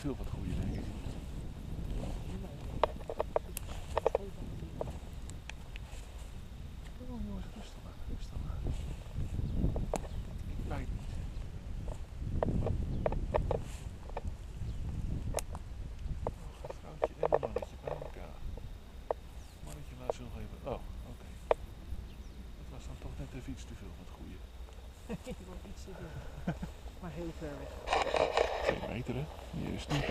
veel het goede, denk ik. Jongens, rustig maar, rustig maar. Ik bijt niet. Een vrouwtje en een mannetje bij elkaar. Mannetje laat ze nog even. Oh, oké. Dat was dan toch net even iets te veel van het goede. Ik word iets te doen. Maar heel ver weg. Meter, hè? Is niet.